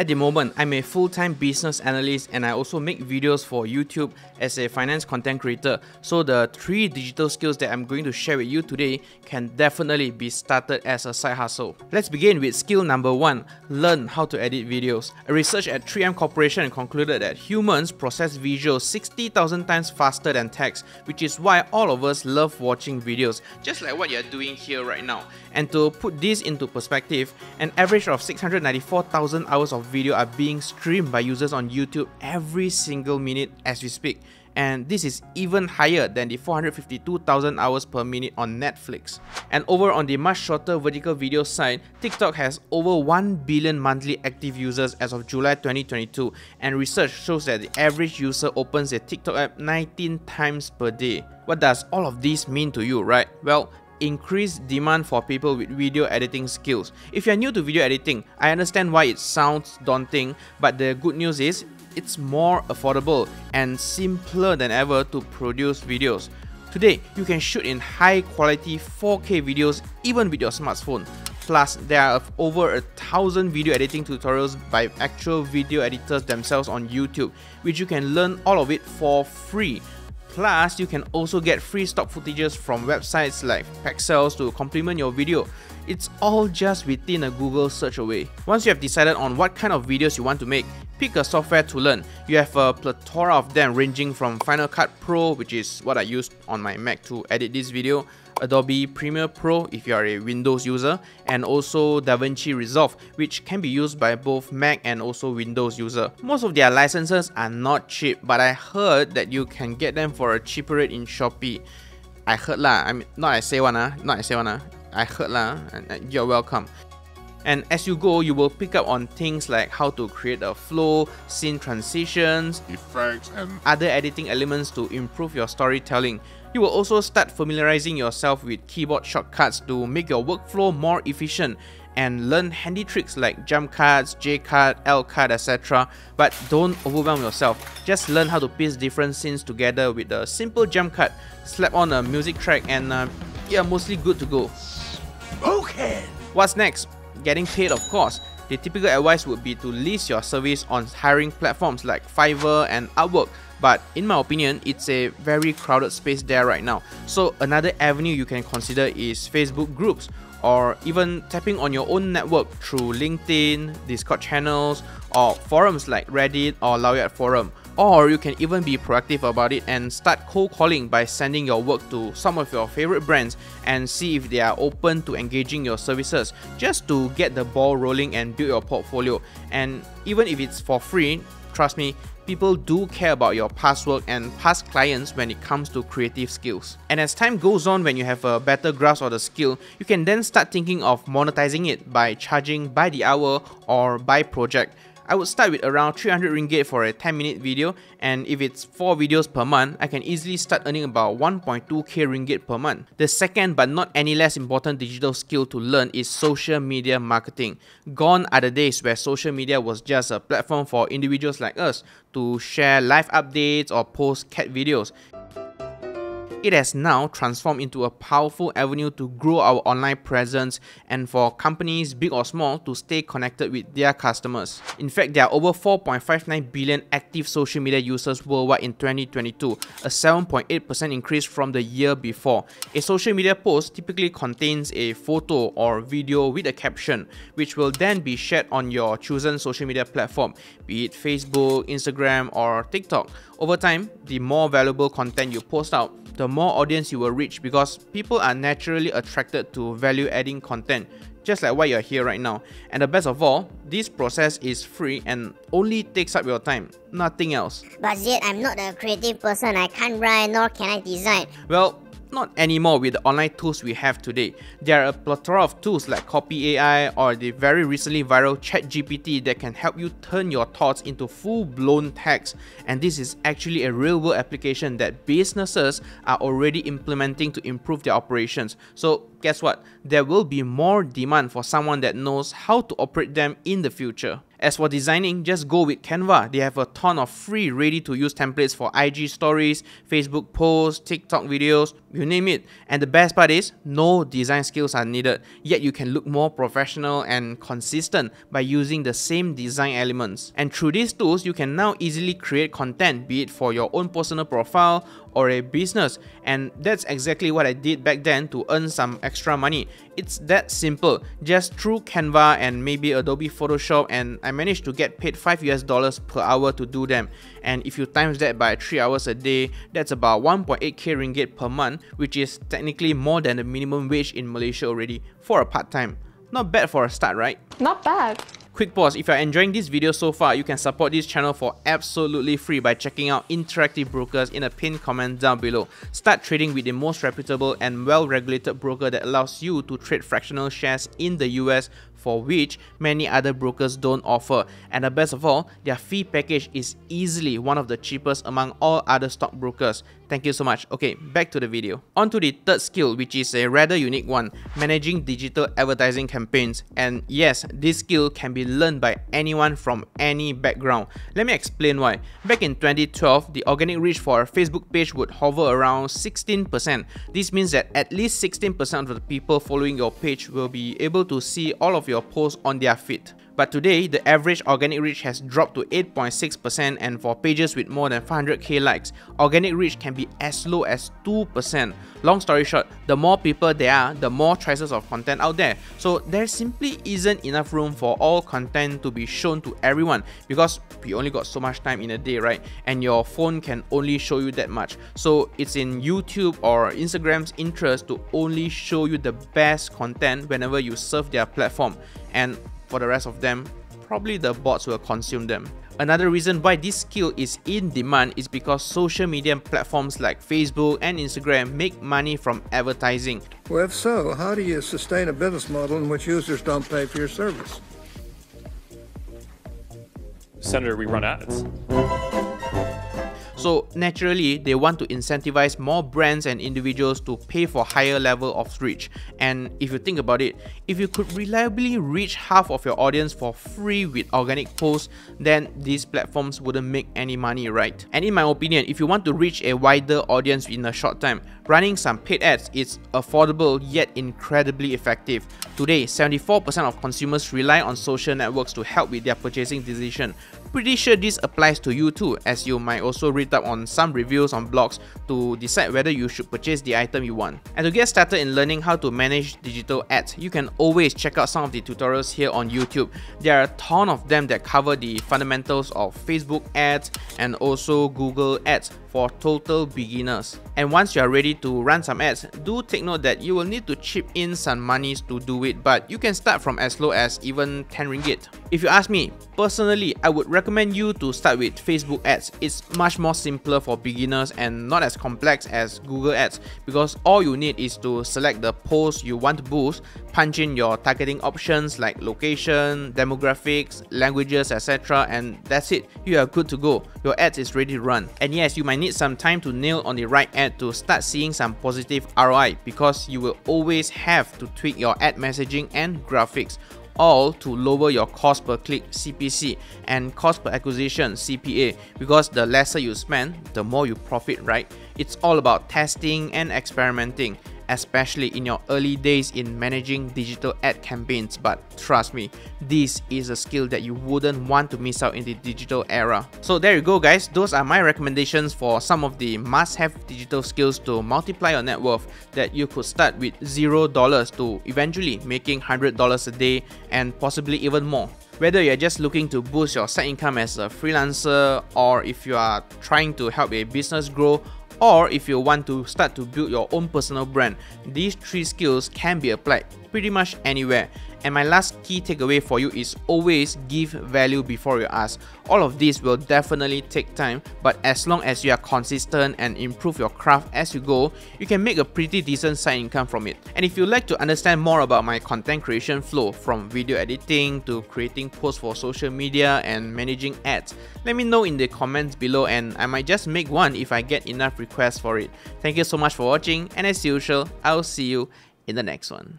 At the moment, I'm a full-time business analyst and I also make videos for YouTube as a finance content creator. So the three digital skills that I'm going to share with you today can definitely be started as a side hustle. Let's begin with skill number one, learn how to edit videos. A research at 3M Corporation concluded that humans process visuals 60,000 times faster than text, which is why all of us love watching videos, just like what you're doing here right now. And to put this into perspective, an average of 694,000 hours of video are being streamed by users on YouTube every single minute as we speak. And this is even higher than the 452,000 hours per minute on Netflix. And over on the much shorter vertical video side, TikTok has over 1 billion monthly active users as of July 2022, and research shows that the average user opens a TikTok app 19 times per day. What does all of this mean to you, right? Well, increased demand for people with video editing skills. If you're new to video editing, I understand why it sounds daunting, but the good news is it's more affordable and simpler than ever to produce videos. Today, you can shoot in high quality 4K videos even with your smartphone. Plus, there are over a thousand video editing tutorials by actual video editors themselves on YouTube, which you can learn all of it for free Plus, you can also get free stock footages from websites like Pexels to complement your video. It's all just within a Google search away. Once you have decided on what kind of videos you want to make, pick a software to learn. You have a plethora of them ranging from Final Cut Pro, which is what I use on my Mac to edit this video, Adobe Premiere Pro if you are a Windows user, and also DaVinci Resolve, which can be used by both Mac and also Windows user. Most of their licenses are not cheap, but I heard that you can get them for a cheaper rate in Shopee. I heard lah, I mean, not I say one ah, not I say one ah. I heard lah, and you're welcome. And as you go, you will pick up on things like how to create a flow, scene transitions, effects, and other editing elements to improve your storytelling. You will also start familiarizing yourself with keyboard shortcuts to make your workflow more efficient and learn handy tricks like jump cuts, J cut, L cut, etc. But don't overwhelm yourself. Just learn how to piece different scenes together with a simple jump cut, slap on a music track, and uh, you're mostly good to go. Okay. What's next? Getting paid, of course. The typical advice would be to list your service on hiring platforms like Fiverr and Upwork but in my opinion, it's a very crowded space there right now. So another avenue you can consider is Facebook groups or even tapping on your own network through LinkedIn, Discord channels, or forums like Reddit or Lowyat Forum. Or you can even be proactive about it and start cold calling by sending your work to some of your favorite brands and see if they are open to engaging your services just to get the ball rolling and build your portfolio. And even if it's for free, trust me, people do care about your past work and past clients when it comes to creative skills. And as time goes on, when you have a better grasp of the skill, you can then start thinking of monetizing it by charging by the hour or by project. I would start with around 300 ringgit for a 10 minute video and if it's 4 videos per month, I can easily start earning about 1.2k ringgit per month. The second but not any less important digital skill to learn is social media marketing. Gone are the days where social media was just a platform for individuals like us to share live updates or post cat videos. It has now transformed into a powerful avenue to grow our online presence and for companies, big or small, to stay connected with their customers. In fact, there are over 4.59 billion active social media users worldwide in 2022, a 7.8% increase from the year before. A social media post typically contains a photo or video with a caption, which will then be shared on your chosen social media platform, be it Facebook, Instagram, or TikTok. Over time, the more valuable content you post out, the more audience you will reach because people are naturally attracted to value adding content just like why you're here right now. And the best of all, this process is free and only takes up your time, nothing else. But yet I'm not a creative person, I can't write nor can I design. Well, not anymore with the online tools we have today. There are a plethora of tools like Copy AI or the very recently viral ChatGPT that can help you turn your thoughts into full-blown text. And this is actually a real-world application that businesses are already implementing to improve their operations. So guess what? There will be more demand for someone that knows how to operate them in the future. As for designing, just go with Canva. They have a ton of free ready to use templates for IG stories, Facebook posts, TikTok videos, you name it. And the best part is, no design skills are needed, yet you can look more professional and consistent by using the same design elements. And through these tools, you can now easily create content, be it for your own personal profile or a business. And that's exactly what I did back then to earn some extra money. It's that simple. Just through Canva and maybe Adobe Photoshop and I managed to get paid 5 US dollars per hour to do them. And if you times that by 3 hours a day, that's about 1.8k ringgit per month, which is technically more than the minimum wage in Malaysia already for a part-time. Not bad for a start, right? Not bad. Quick pause, if you're enjoying this video so far, you can support this channel for absolutely free by checking out Interactive Brokers in a pinned comment down below. Start trading with the most reputable and well-regulated broker that allows you to trade fractional shares in the US for which many other brokers don't offer. And the best of all, their fee package is easily one of the cheapest among all other stockbrokers. Thank you so much. Okay, back to the video. On to the third skill, which is a rather unique one, managing digital advertising campaigns. And yes, this skill can be learned by anyone from any background. Let me explain why. Back in 2012, the organic reach for a Facebook page would hover around 16%. This means that at least 16% of the people following your page will be able to see all of your posts on their feed. But today, the average organic reach has dropped to 8.6% and for pages with more than 500k likes, organic reach can be as low as 2%. Long story short, the more people there are, the more choices of content out there. So there simply isn't enough room for all content to be shown to everyone because we only got so much time in a day, right? And your phone can only show you that much. So it's in YouTube or Instagram's interest to only show you the best content whenever you surf their platform. And for the rest of them, probably the bots will consume them. Another reason why this skill is in demand is because social media platforms like Facebook and Instagram make money from advertising. Well, if so, how do you sustain a business model in which users don't pay for your service? Senator, we run ads. So naturally, they want to incentivize more brands and individuals to pay for higher level of reach. And if you think about it, if you could reliably reach half of your audience for free with organic posts, then these platforms wouldn't make any money, right? And in my opinion, if you want to reach a wider audience in a short time, running some paid ads is affordable yet incredibly effective. Today, 74% of consumers rely on social networks to help with their purchasing decision. Pretty sure this applies to you too, as you might also read up on some reviews on blogs to decide whether you should purchase the item you want. And to get started in learning how to manage digital ads, you can always check out some of the tutorials here on YouTube. There are a ton of them that cover the fundamentals of Facebook ads and also Google ads for total beginners. And once you are ready to run some ads, do take note that you will need to chip in some monies to do it, but you can start from as low as even 10 ringgit. If you ask me, personally, I would recommend you to start with Facebook ads. It's much more simpler for beginners and not as complex as Google ads because all you need is to select the post you want to boost, punch in your targeting options like location, demographics, languages, etc. and that's it. You are good to go. Your ads is ready to run. And yes, you might need some time to nail on the right ad to start seeing some positive ROI because you will always have to tweak your ad messaging and graphics all to lower your cost per click CPC and cost per acquisition CPA because the lesser you spend, the more you profit, right? It's all about testing and experimenting especially in your early days in managing digital ad campaigns. But trust me, this is a skill that you wouldn't want to miss out in the digital era. So there you go guys, those are my recommendations for some of the must-have digital skills to multiply your net worth that you could start with $0 to eventually making $100 a day and possibly even more. Whether you're just looking to boost your side income as a freelancer or if you are trying to help a business grow or if you want to start to build your own personal brand, these three skills can be applied pretty much anywhere. And my last key takeaway for you is always give value before you ask. All of this will definitely take time, but as long as you are consistent and improve your craft as you go, you can make a pretty decent side income from it. And if you'd like to understand more about my content creation flow from video editing to creating posts for social media and managing ads, let me know in the comments below and I might just make one if I get enough requests for it. Thank you so much for watching and as usual, I'll see you in the next one.